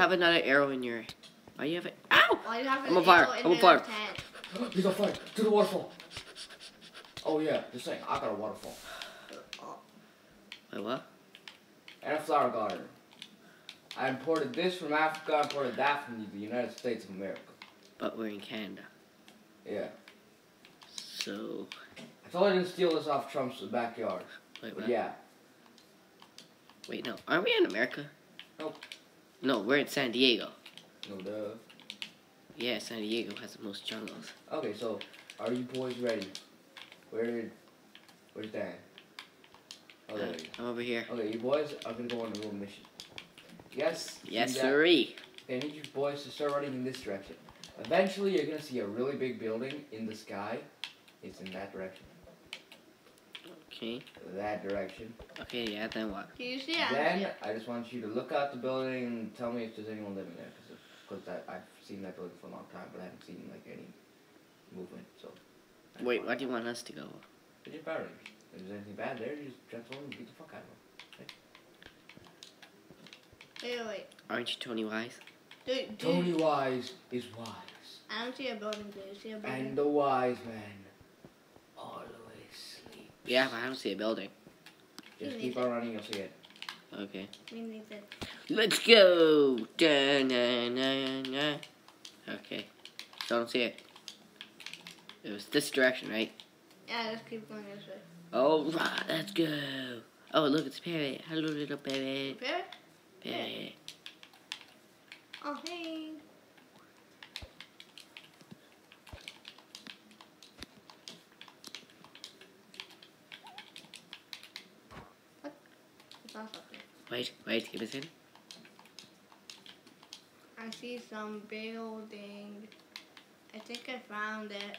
have another arrow in your? Why do you have it? Ow! Why do you have I'm an on fire, in I'm on fire. He's on fire. To the waterfall. Oh yeah, just saying. I got a waterfall Oh, Wait, what? and a flower garden. I imported this from Africa. I imported that from the United States of America. But we're in Canada, Yeah. so I told I didn't steal this off Trump's backyard. wait, what? yeah. Wait, no, aren't we in America? Nope. No, we're in San Diego. No duh. Yeah, San Diego has the most jungles. Okay, so are you boys ready? Where where's Dan? Oh, Uh. I'm over here. Okay, you boys are gonna go on a little mission. Yes. Yes, sirree. I need you boys to start running in this direction. Eventually, you're gonna see a really big building in the sky. It's in that direction. Okay. That direction. Okay, yeah. Then what? Can you see it? Then I just want you to look out the building and tell me if there's anyone living there, because I've seen that building for a long time, but I haven't seen like any movement. So. I Wait, why do you want us to go? They're just Power Rangers. If there's anything bad there, you just transform and beat the fuck out of them. Wait, wait, wait. Aren't you Tony Wise? Dude, dude, Tony Wise is wise, I don't see a building. Do you see a building? and the wise man always sleep. Yeah, but I don't see a building. Just keep on running, you'll see it. Okay. Me neither. Let's go. Da, na, na, na. Okay. So I don't see it. It was this direction, right? Yeah, just keep going this way. Oh, right, let's go. Oh, look, it's a Parrot. Hello, little Parrot. Prepare? Parrot. Oh, hey. What? It's not something. Wait, wait, give us in. I see some building. I think I found it.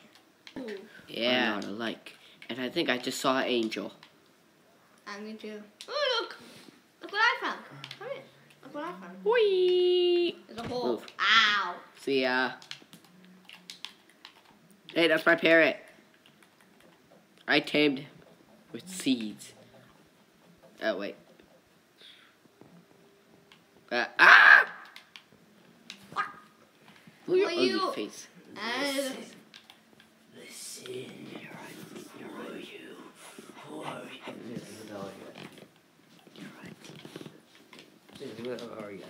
Ooh, Yeah. Not alike. And I think I just saw an angel. I me too. Oh, look! Look what I found. Come here. Look what I found. Whee! There's a hole. Move. Ow. See ya. Hey, that's my parrot. I tamed him with seeds. Oh, wait. Uh, ah! What? Look at your ugly you- face. And Listen, here I Who are you? Who are you? You're right. Who are you?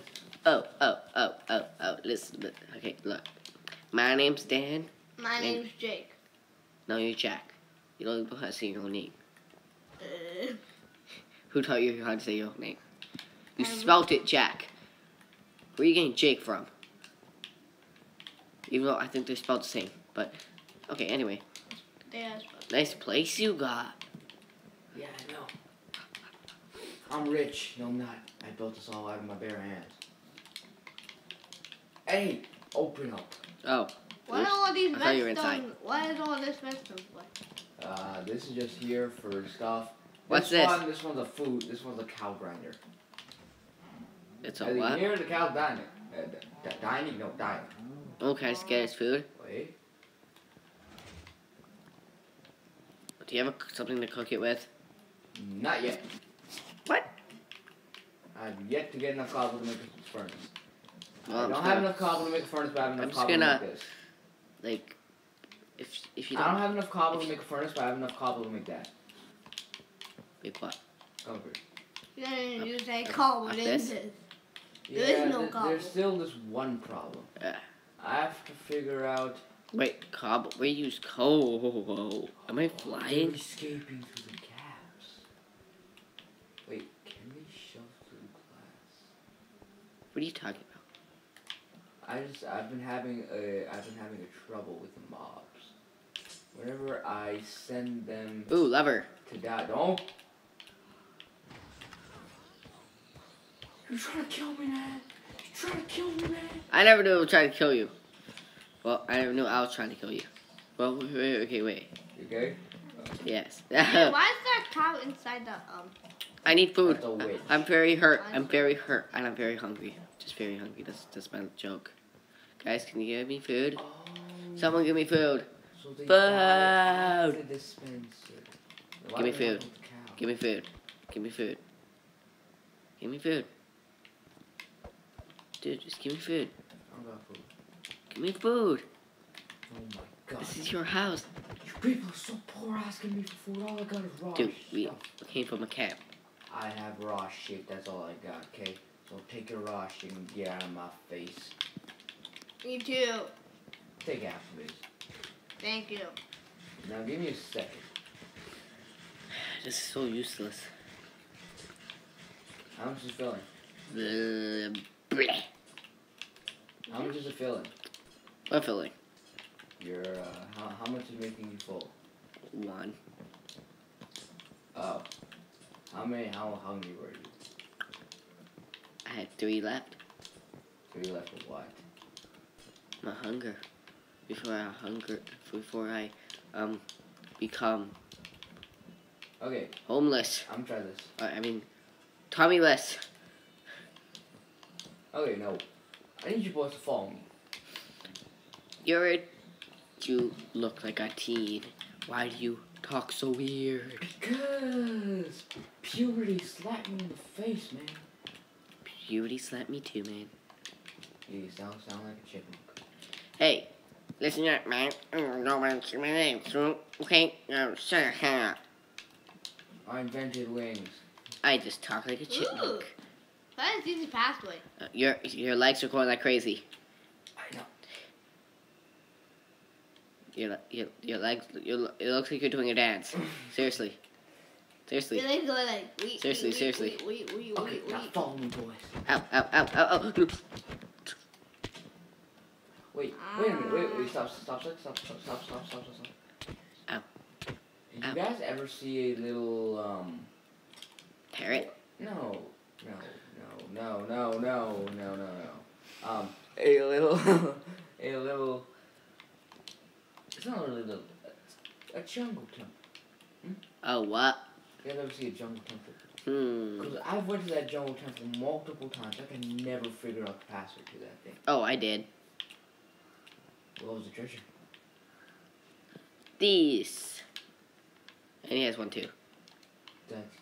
Oh, oh, oh, oh, oh, listen, li- okay, look. My name's Dan. my Name- name's Jake. No, you're Jack. You don't know how to say your own name. Uh, Who taught you how to say your own name? You Um, spelt it Jack. Where are you getting Jake from? Even though I think they're spelled the same. But, okay, anyway. there's Nice place you got. Yeah, I know. I'm rich. No, I'm not. I built this all out of my bare hands. Hey, open up. Oh, What are all these I thought you were redstone? What is all this redstone for? Uh, this is just here for stuff. What's this? this? One, this one's a food. This one's a cow grinder. It's a As you what? hear the cow dining. Uh, d- d- dining? No, dining. Oh, can I just get his food? Wait. Do you have a, something to cook it with? Not yet. What? I've yet to get enough cobble to make a furnace. Well, I don't have gonna- enough cobble to make a furnace, but I have enough I'm cobble gonna- to make this. Like, if if you I don't don't, have enough cobble to make a furnace, but I have enough cobble to make that. make what? Come. You didn't Up- use a up- cobble up in this? this. Yeah, There is no th- cobble. There's still this one problem. Yeah. I have to figure out. Wait, cobble. We use coal. Am I oh, They're flying? escaping through the gaps. Wait, can they shove through glass? What are you talking about? I just I've been having a I've been having a trouble with the mobs. Whenever I send them Ooh, lever. to die, don't. You're trying to kill me, man. You're trying to kill me, man. I never knew I was trying to kill you. Well, I never knew I was trying to kill you. Well, wait, wait, okay, wait. You okay? Yes. Hey, why is that cow inside the um? I need food. That's. I'm very hurt. I'm very hurt, and I'm very hungry. Just very hungry. That's that's my joke. Guys, can you give me food? Oh. Someone give me food. So they died at Food. the dispenser. Why Give me food. help the cow? Give me food. Give me food. Give me food. Dude, just give me food. I don't got food. Give me food. Oh my god. This is your house. You people are so poor asking me for food. All I got is raw Dude, we came from a camp. I have raw shit. That's all I got. Okay. So take your raw shit and get out of my face. Me too. Take half of it. Thank you. Now give me a second. This is so useless. How much is filling? The bleh. How much is it filling? What filling? Your uh, how how much is making you full? One. Oh. How many? How hungry were you? I had three left. Three left with what? My hunger. Before I hunger. Before I um become Okay, homeless. I'm trying this. Uh, I mean, Tommy Tommyless. Okay, no. I need you boys to follow me. You're a, you look like a teen. Why do you talk so weird? Because puberty slapped me in the face, man. Puberty slapped me too, man. You sound sound like a chipmunk. Hey, listen up, man. I don't know what's my name, so okay, now shut up. I invented wings. I just talk like a chipmunk. That is easy pathway. Uh, your your legs are going like crazy. I know. Your your your legs. Your, it looks like you're doing a dance. Seriously. Seriously. Your legs go like we. Seriously, we, seriously. We we we Okay, we. now we. follow me, boys. Ow ow ow ow ow. Wait, wait a minute, wait, wait, stop, stop, stop, stop, stop, stop, stop, stop, stop, stop. Ow. Did Ow. you guys ever see a little, um, Parrot. no, no, no, no, no, no, no, no. Um, a little, a little, it's not really little, a jungle temple. Oh what? You ever see a jungle temple? Hmm. Because I've went to that jungle temple multiple times. I can never figure out the password to that thing. Oh, I did. What was the treasure? These. And he has one too. That's.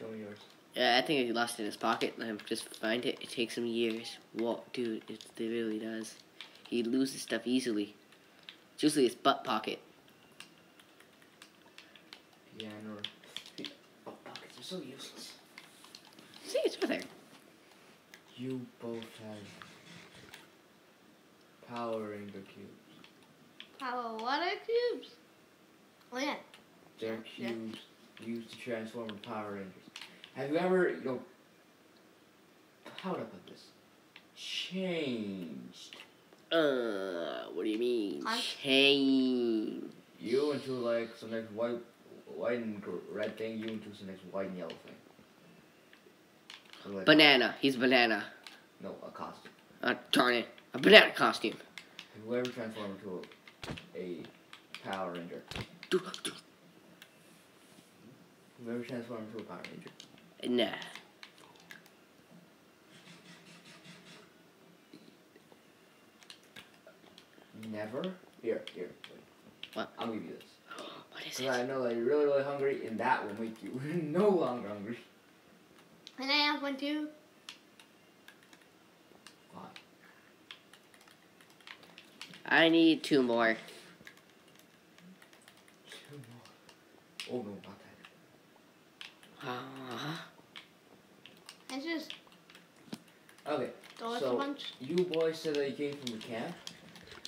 Show me yours. Yeah, I think he lost it in his pocket. Let him just find it. It takes him years. What, dude? It, it really does. He loses stuff easily. It's usually his butt pocket. Yeah, I know. The oh, pockets are so useless. See, it's right there. You both have Power Ranger cubes. Power water cubes. Oh yeah. They're Yeah. cubes used to transform into Power Rangers. Have you ever, you know, how would I put this? Changed Uh, what do you mean? I- Change. you into like some next white, white and red thing. You into some next white and yellow thing. Like, Banana. He's banana. No, a costume. Uh, darn it. A banana costume. Have you ever transformed into a, a Power Ranger? Do- do- Have you ever transformed into a Power Ranger? Nah. Never. Here, here. What? I'll give you this. What is Because I know that you're really, really hungry, and that will make you no longer hungry. And I have one too. Why? I need two more. Two more. Oh no, not that. Uh, I just Okay, So- a you boys said that you came from the camp.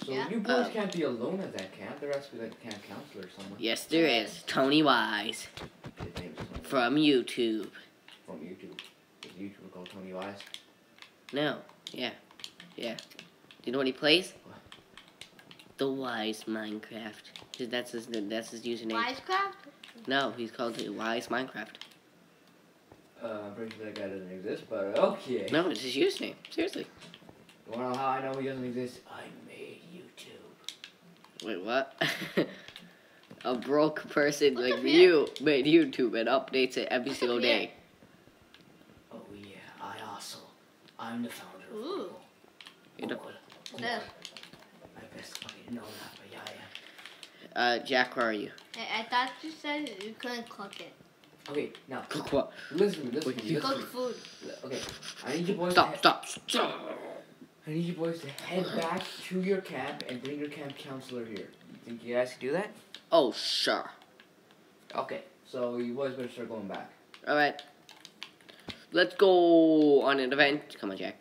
So Yeah. you boys Uh, can't be alone at that camp. There has to be like a camp counselor or someone. yes, there is. Tony Wise His name is Tony from YouTube. from YouTube. Is YouTube called Tony Wise. No. Yeah. Yeah. Do you know what he plays? What? The Wise Minecraft. That's his. That's his username. Wisecraft. No, he's called the Wise Minecraft. Uh, I'm pretty sure that guy doesn't exist, but okay. No, it's his username. Seriously. You wanna know how I know he doesn't exist? I made YouTube. Wait, what? A broke person Look like you made YouTube and updates it every Look single day. Oh yeah, I also. I'm the founder of Ooh. Google. You know- Google. This. I best fucking know that, but yeah, yeah. Uh, Jack, where are you? I, I thought you said you couldn't cook it. Okay, now Cook what? listen to me. Listen to me. Wait, Listen Cook food. Okay, I need you boys. Stop, To stop, stop. I need you boys to head back to your camp and bring your camp counselor here. You think you guys can do that? Oh, sure. Okay. So you boys better start going back. Alright. Let's go on an event. Come on, Jack.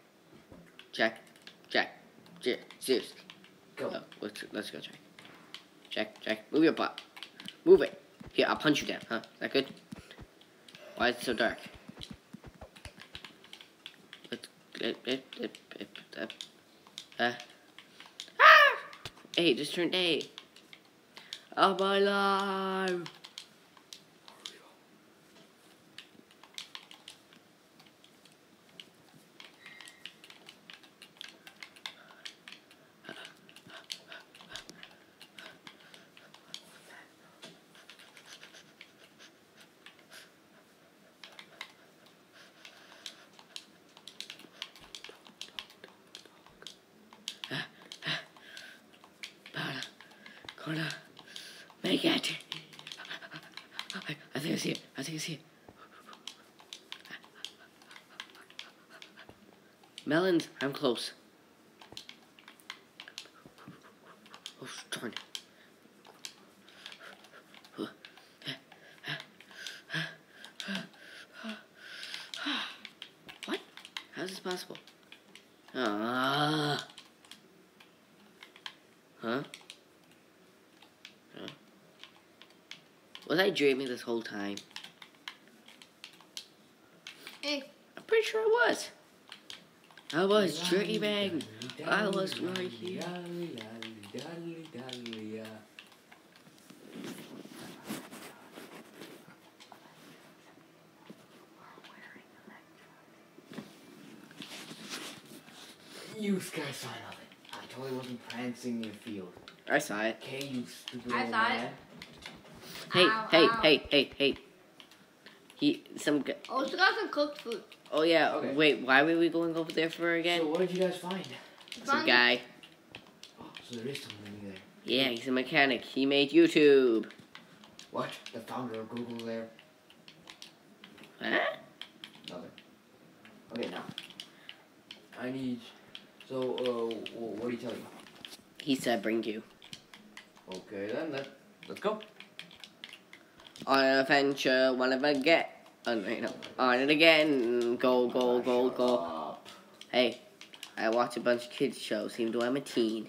Jack. Jack. Jack. Seriously. Go. Oh, let's, let's go, Jack. Jack, Jack, move your butt. Move it. Here, I'll punch you down, huh? Is that good? Why is it so dark? It, it, it, it, ah! Hey, just turned day. Oh, my life. Gonna make it. I, I think I see it. I think I see it. Melons, I'm close. Oh, darn. What? How is this possible? Ah. Huh? Was I dreaming this whole time? Hey, I'm pretty sure I was. I was dreaming. I was right here. You guys saw nothing. I totally wasn't prancing in the field. I saw it. Okay, you stupid I old saw it. Man. Hey, Ow, hey, ow. hey, hey, hey. He, some, g- Oh, she got some cooked food. oh yeah, Okay. wait, why were we going over there for again? So what did you guys find? Some guy. Oh, so there is something in there. Yeah, he's a mechanic. He made YouTube. What? The founder of Google there? Huh? Nothing. Okay, now. I need. So, uh, what do you tell you? He said bring you. Okay, then let let's go. On an adventure, one of again. Oh, no, no. On it again. Go, go, go, go. Hey, I watch a bunch of kids shows, even though I'm a teen.